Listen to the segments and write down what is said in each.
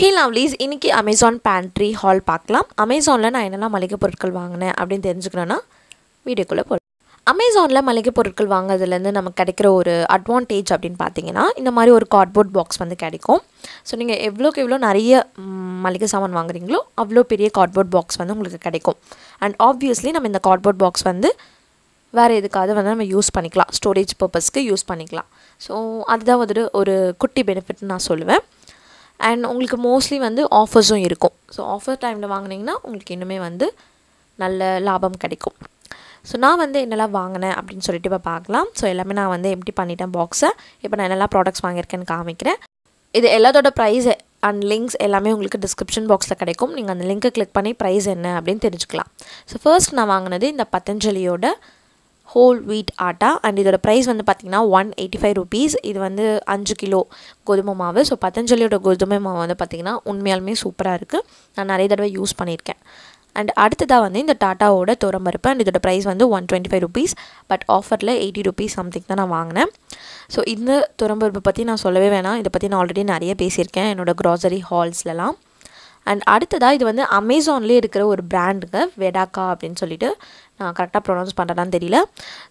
ஹே lovelies இன்றைக்கி Amazon pantry haul பார்க்கலாம். அமேசானில் நான் என்னெல்லாம் மளிகை பொருட்கள் வாங்கினேன் அப்படின்னு தெரிஞ்சுக்கணுன்னா வீடியோக்குள்ளே போ அமேசானில் மளிகை பொருட்கள் வாங்குறதுலேருந்து நமக்கு கிடைக்கிற ஒரு அட்வான்டேஜ் அப்படின்னு பார்த்தீங்கன்னா இந்த மாதிரி ஒரு கார்ட்போர்ட் பாக்ஸ் வந்து கிடைக்கும். ஸோ நீங்கள் எவ்வளோக்கு எவ்வளோ நிறைய மளிகை சாமான் வாங்குறீங்களோ அவ்வளோ பெரிய கார்ட்போர்ட் பாக்ஸ் வந்து உங்களுக்கு கிடைக்கும். அண்ட் ஆப்வியஸ்லி நம்ம இந்த கார்ட்போர்ட் பாக்ஸ் வந்து வேறு எதுக்காவது வந்து நம்ம யூஸ் பண்ணிக்கலாம். ஸ்டோரேஜ் பர்பஸ்க்கு யூஸ் பண்ணிக்கலாம். ஸோ அதுதான் வந்துட்டு ஒரு குட்டி பெனிஃபிட்னு நான் சொல்லுவேன். அண்ட் உங்களுக்கு மோஸ்ட்லி வந்து ஆஃபர்ஸும் இருக்கும். ஸோ ஆஃபர் டைமில் வாங்குனீங்கன்னா உங்களுக்கு இன்னுமே வந்து நல்ல லாபம் கிடைக்கும். ஸோ நான் வந்து என்னெல்லாம் வாங்கினேன் அப்படின்னு சொல்லிட்டு இப்போ பார்க்கலாம். ஸோ எல்லாமே நான் வந்து எப்படி பண்ணிட்டேன் பாக்ஸை இப்போ நான் என்னெல்லாம் ப்ராடக்ட்ஸ் வாங்கியிருக்கேன்னு காமிக்கிறேன். இது எல்லாத்தோட ப்ரைஸ் அண்ட் லிங்க்ஸ் எல்லாமே உங்களுக்கு டிஸ்கிரிப்ஷன் பாக்ஸில் கிடைக்கும். நீங்கள் அந்த லிங்க்கை கிளிக் பண்ணி ப்ரைஸ் என்ன அப்படின்னு தெரிஞ்சுக்கலாம். ஸோ ஃபர்ஸ்ட் நான் வாங்கினது இந்த பத்தஞ்சலியோட ஹோல் வீட் ஆட்டா. அண்ட் இதோட ப்ரைஸ் வந்து பார்த்திங்கன்னா ஒன் எயிட்டி ஃபைவ் ருபீஸ் இது வந்து அஞ்சு கிலோ கோதுமை மாவு. ஸோ பத்தஞ்சலியோட கோதுமை மாவு வந்து பார்த்திங்கன்னா உண்மையாலுமே சூப்பராக இருக்குது நான் நிறைய தடவை யூஸ் பண்ணியிருக்கேன். அண்ட் அடுத்ததாக வந்து இந்த டாட்டாவோட துரம்பருப்பு அண்ட் இதோட ப்ரைஸ் வந்து one twenty five rupees but ஆஃபரில் எயிட்டி ருபீஸ் சம்திங் தான் நான் வாங்கினேன். ஸோ இந்த துரம்பருப்பு பற்றி நான் சொல்லவே வேணாம். இதை பற்றி நான் ஆல்ரெடி நிறைய பேசியிருக்கேன். என்னோட க்ராசரி ஹால்ஸ்லலாம் அண்ட் அடுத்ததாக இது வந்து அமேசான்லேயே இருக்கிற ஒரு பிராண்டுங்க வெடாக்கா அப்படின்னு சொல்லிட்டு. நான் கரெக்டாக ப்ரொனவுன்ஸ் பண்ணுறேன்னு தெரியல.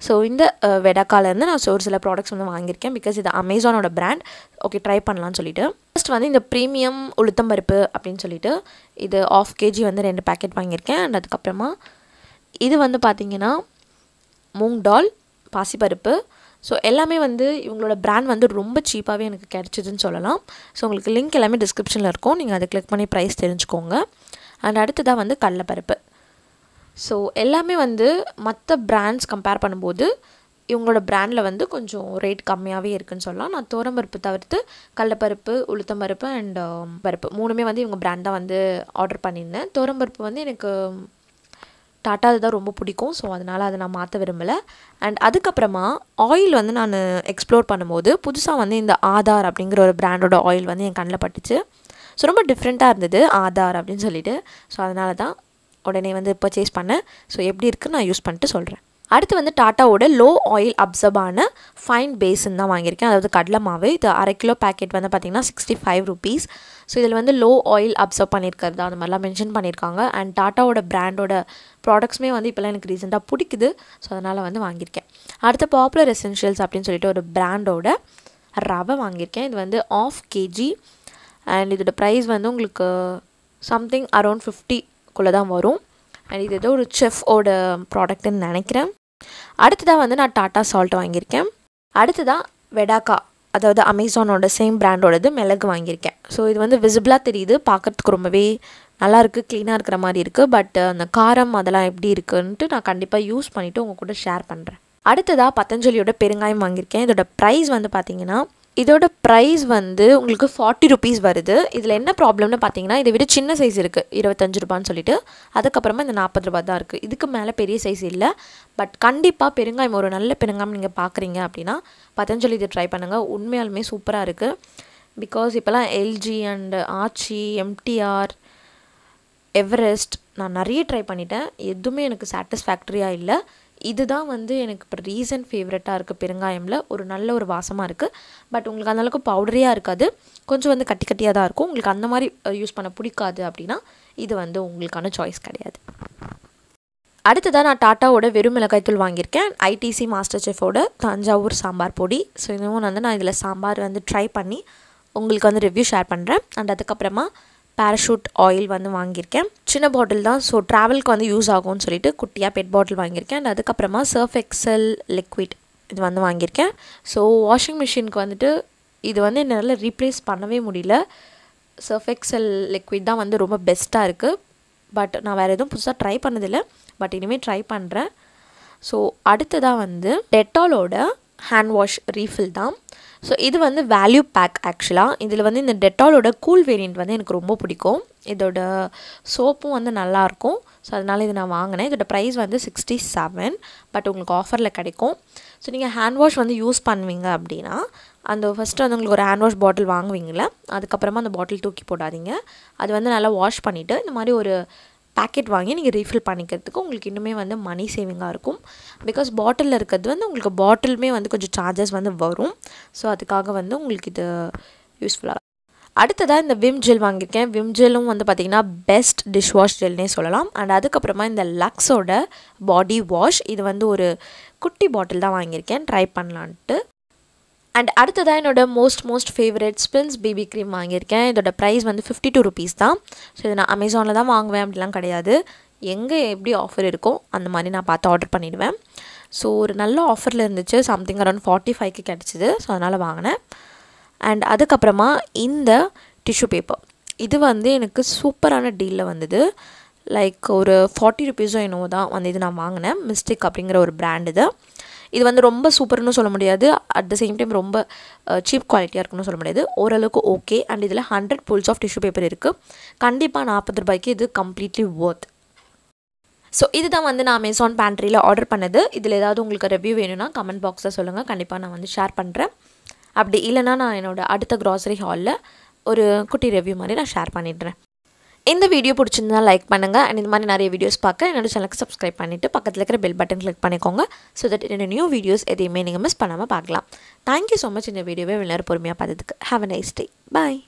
ஸோ இந்த வெடக்காலேருந்து நான் ஒரு சில ப்ராடக்ட்ஸ் வந்து வாங்கியிருக்கேன். பிகாஸ் இது அமேசானோட பிராண்ட் ஓகே ட்ரை பண்ணலாம்னு சொல்லிட்டு. ஃபர்ஸ்ட் வந்து இந்த ப்ரீமியம் உளுத்தம்பருப்பு அப்படின்னு சொல்லிட்டு. இது ஆஃப் கேஜி வந்து ரெண்டு பேக்கெட் வாங்கியிருக்கேன். அண்ட் அதுக்கப்புறமா இது வந்து பார்த்திங்கன்னா மூங் டால் பாசிப்பருப்பு. ஸோ எல்லாமே வந்து இவங்களோட பிராண்ட் வந்து ரொம்ப சீப்பாகவே எனக்கு கிடச்சிதுன்னு சொல்லலாம். ஸோ உங்களுக்கு லிங்க் எல்லாமே டிஸ்கிரிப்ஷனில் இருக்கும். நீங்கள் அதை கிளிக் பண்ணி ப்ரைஸ் தெரிஞ்சுக்கோங்க. அண்ட் அடுத்ததாக வந்து கடலப்பருப்பு. ஸோ எல்லாமே வந்து மற்ற பிராண்ட்ஸ் கம்பேர் பண்ணும்போது இவங்களோட பிராண்டில் வந்து கொஞ்சம் ரேட் கம்மியாகவே இருக்குன்னு சொல்லலாம். நான் தோரம்பருப்பு தவிர்த்து கடலப்பருப்பு உளுத்தம்பருப்பு அண்ட் um, பருப்பு மூணுமே வந்து இவங்க பிராண்ட் தான் வந்து ஆர்டர் பண்ணியிருந்தேன். தோரம்பருப்பு வந்து எனக்கு டாட்டா தான் ரொம்ப பிடிக்கும். ஸோ அதனால் அதை நான் மாற்ற விரும்பலை. அண்ட் அதுக்கப்புறமா ஆயில் வந்து நான் எக்ஸ்ப்ளோர் பண்ணும்போது புதுசாக வந்து இந்த ஆதார் அப்படிங்கிற ஒரு பிராண்டோட ஆயில் வந்து என் கண்ணில் பட்டுச்சு. ஸோ ரொம்ப டிஃப்ரெண்ட்டாக இருந்தது ஆதார் அப்படின்னு சொல்லிட்டு. ஸோ அதனால தான் உடனே வந்து பர்ச்சேஸ் பண்ணேன் ஸோ எப்படி இருக்குன்னு நான் யூஸ் பண்ணிட்டு சொல்கிறேன் அடுத்து வந்து டாட்டாவோட லோ ஆயில் அப்சர்பான ஃபைன் பேஸன் தான் வாங்கியிருக்கேன். அதாவது கடலை மாவு. இது அரை கிலோ பேக்கெட் வந்து பார்த்திங்கன்னா சிக்ஸ்டி ஃபைவ் ருபீஸ் ஸோ இதில் வந்து லோ ஆயில் அப்சர்வ் பண்ணியிருக்கிறது அந்த மாதிரிலாம் மென்ஷன் பண்ணியிருக்காங்க. அண்ட் டாட்டாவோட பிராண்டோட ப்ராடக்ட்ஸுமே வந்து இப்போலாம் எனக்கு ரீசெண்டாக பிடிக்குது. ஸோ அதனால் வந்து வாங்கியிருக்கேன். அடுத்து பாப்புலர் எசென்ஷியல்ஸ் அப்படின்னு சொல்லிட்டு ஒரு பிராண்டோட ரவை வாங்கியிருக்கேன். இது வந்து ஆஃப் கேஜி அண்ட் இதோட ப்ரைஸ் வந்து உங்களுக்கு சம்திங் அரௌண்ட் ஃபிஃப்டி குள்ளே தான் வரும். அண்ட் இது ஏதோ ஒரு செஃப்போட ப்ராடக்ட்னு நினைக்கிறேன். அடுத்ததாக வந்து நான் டாட்டா சால்ட் வாங்கியிருக்கேன். அடுத்ததாக வெடாக்கா அதாவது அமேசானோட சேம் பிராண்டோடது மிளகு வாங்கியிருக்கேன். ஸோ இது வந்து விசிபிளாக தெரியுது. பார்க்கறதுக்கு ரொம்பவே நல்லாயிருக்கு க்ளீனாக இருக்கிற மாதிரி இருக்குது பட் அந்த காரம் அதெல்லாம் எப்படி இருக்குன்ட்டு நான் கண்டிப்பாக யூஸ் பண்ணிவிட்டு உங்கள் கூட ஷேர் பண்ணுறேன் அடுத்ததாக பத்தஞ்சலியோட பெருங்காயம் வாங்கியிருக்கேன். இதோட ப்ரைஸ் வந்து பார்த்தீங்கன்னா இதோட ப்ரைஸ் வந்து உங்களுக்கு ஃபார்ட்டி ருபீஸ் வருது. இதில் என்ன ப்ராப்ளம்னு பார்த்தீங்கன்னா இதை விட சின்ன சைஸ் இருக்குது இருபத்தஞ்சு ரூபான்னு சொல்லிட்டு. அதுக்கப்புறமா இந்த நாற்பது ரூபா தான் இருக்குது இதுக்கு மேலே பெரிய சைஸ் இல்லை. பட் கண்டிப்பாக பெருங்காயம் ஒரு நல்ல பெருங்காயம் நீங்கள் பார்க்குறீங்க அப்படின்னா பதஞ்சலி இதை ட்ரை பண்ணுங்கள் உண்மையாலுமே சூப்பராக இருக்குது பிகாஸ் இப்போலாம் LG and Aachi MTR Everest நான் நிறைய ட்ரை பண்ணிட்டேன். எதுவுமே எனக்கு சாட்டிஸ்ஃபேக்டரியாக இல்லை. இதுதான் வந்து எனக்கு இப்போ ரீசன்ட் ஃபேவரட்டாக இருக்குது பெருங்காயமில். ஒரு நல்ல ஒரு வாசமாக இருக்குது பட் உங்களுக்கு அந்தளவுக்கு பவுடரியாக இருக்காது. கொஞ்சம் வந்து கட்டி கட்டியாக தான் இருக்கும். உங்களுக்கு அந்த மாதிரி யூஸ் பண்ண பிடிக்காது அப்படின்னா இது வந்து உங்களுக்கான சாய்ஸ் கிடையாது. அடுத்ததாக நான் டாட்டாவோட வெறும் மிளகாய்த்தூள் வாங்கியிருக்கேன் ஐடிசி மாஸ்டர் செஃபோட தஞ்சாவூர் சாம்பார் பொடி. ஸோ இதுவும் வந்து நான் இதில் சாம்பார் வந்து ட்ரை பண்ணி உங்களுக்கு வந்து ரிவ்யூ ஷேர் பண்ணுறேன் அண்ட் அதுக்கப்புறமா பேராஷூட் ஆயில் வந்து வாங்கியிருக்கேன். சின்ன பாட்டில் தான். ஸோ ட்ராவலுக்கு வந்து யூஸ் ஆகும்னு சொல்லிட்டு குட்டியாக பெட் பாட்டில் வாங்கியிருக்கேன். அண்ட் அதுக்கப்புறமா சர்ஃப் எக்ஸல் லிக்விட் இது வந்து வாங்கியிருக்கேன். ஸோ வாஷிங் மிஷினுக்கு வந்துட்டு இது வந்து என்னால் ரீப்ளேஸ் பண்ணவே முடியல. சர்ஃப் எக்ஸல் லிக்விட் தான் வந்து ரொம்ப பெஸ்ட்டாக இருக்குது பட் நான் வேறு எதுவும் புதுசாக ட்ரை பண்ணதில்லை. பட் இனிமேல் ட்ரை பண்ணுறேன் ஸோ அடுத்ததாக வந்து டெட்டாலோட ஹேண்ட் வாஷ் ரீஃபில் தான். ஸோ இது வந்து வேல்யூ பேக் ஆக்சுவலாக இதில் வந்து இந்த டெட்டாலோட கூல் வேரியண்ட் வந்து எனக்கு ரொம்ப பிடிக்கும். இதோட சோப்பும் வந்து நல்லாயிருக்கும் ஸோ அதனால் இது நான் வாங்கினேன். இதோட ப்ரைஸ் வந்து சிக்ஸ்டி செவன் பட் உங்களுக்கு ஆஃபரில் கிடைக்கும். ஸோ நீங்கள் ஹேண்ட் வாஷ் வந்து யூஸ் பண்ணுவீங்க அப்படின்னா அந்த ஃபஸ்ட்டு வந்து உங்களுக்கு ஒரு ஹேண்ட் வாஷ் பாட்டில் வாங்குவீங்களே அதுக்கப்புறமா அந்த பாட்டில் தூக்கி போடாதீங்க. அது வந்து நல்லா வாஷ் பண்ணிவிட்டு இந்த மாதிரி ஒரு பேக்கெட் வாங்கி நீங்கள் ரீஃபில் பண்ணிக்கிறதுக்கு உங்களுக்கு இன்னுமே வந்து மணி சேவிங்காக இருக்கும். பிகாஸ் பாட்டிலில் இருக்கிறது வந்து உங்களுக்கு பாட்டிலுமே வந்து கொஞ்சம் சார்ஜஸ் வந்து வரும். ஸோ அதுக்காக வந்து உங்களுக்கு இது யூஸ்ஃபுல்லாக அடுத்ததாக இந்த விம் ஜெல் வாங்கியிருக்கேன். விம் ஜெல்லும் வந்து பார்த்திங்கன்னா பெஸ்ட் டிஷ் வாஷ் ஜெல்னே சொல்லலாம். அண்ட் அதுக்கப்புறமா இந்த லக்ஸோட பாடி வாஷ் இது வந்து ஒரு குட்டி பாட்டில் தான் வாங்கியிருக்கேன். ட்ரை பண்ணலான்ட்டு. அண்ட் அடுத்ததாக என்னோட most most favourite Spinz baby cream வாங்கியிருக்கேன். இதோட ப்ரைஸ் வந்து ஃபிஃப்டி டூ ருபீஸ் தான். ஸோ இது நான் அமேசானில் தான் வாங்குவேன் அப்படிலாம் கிடையாது. எங்கே எப்படி ஆஃபர் இருக்கோ அந்த மாதிரி நான் பார்த்து ஆர்டர் பண்ணிவிடுவேன் ஸோ ஒரு நல்ல ஆஃபரில் இருந்துச்சு. சம்திங் அரௌண்ட் ஃபார்ட்டி ஃபைவ்க்கு கிடச்சிது. ஸோ அதனால் வாங்கினேன். அண்ட் அதுக்கப்புறமா இந்த டிஷ்யூ பேப்பர் இது வந்து எனக்கு சூப்பரான டீலில் வந்தது. லைக் ஒரு ஃபார்ட்டி ருபீஸோ என்னவோ தான் வந்து இது நான் வாங்கினேன். மிஸ்டேக் அப்படிங்கிற ஒரு பிராண்ட் இது. இது வந்து ரொம்ப சூப்பர்னு சொல்ல முடியாது. அட் த சேம் டைம் ரொம்ப சீப் குவாலிட்டியாக இருக்குன்னு சொல்ல முடியாது. ஓரளவுக்கு ஓகே அண்ட் இதில் hundred pulls of tissue paper இருக்குது கண்டிப்பாக நாற்பது ரூபாய்க்கு இது கம்ப்ளீட்லி ஒர்த் ஸோ இதுதான் வந்து நான் அமேசான் பேண்ட்ரியில் ஆர்டர் பண்ணது. இதில் ஏதாவது உங்களுக்கு ரிவ்யூ வேணும்னா கமெண்ட் பாக்ஸில் சொல்லுங்கள் கண்டிப்பாக நான் வந்து ஷேர் பண்ணுறேன் அப்படி இல்லைனா நான் என்னோடய அடுத்த க்ராசரி ஹாலில் ஒரு குட்டி ரிவ்யூ மாதிரி நான் ஷேர் பண்ணிடுறேன். இந்த வீடியோ பிடிச்சிருந்தா லைக் பண்ணுங்கள் அண்ட் இந்த மாதிரி நிறைய வீடியோஸ் பார்க்க என்னோட சேனலுக்கு சப்ஸ்கிரைப் பண்ணிவிட்டு பக்கத்தில் இருக்கிற பெல் பட்டன் கிளிக் பண்ணிக்கோங்க. ஸோ தட் என்னோட நியூ வீடியோஸ் எதையுமே நீங்கள் மிஸ் பண்ணாமல் பார்க்கலாம். தேங்க்யூ ஸோ மச் இந்த வீடியோவே விளையாட பொறுமையாக பார்த்ததுக்கு. Have a nice day bye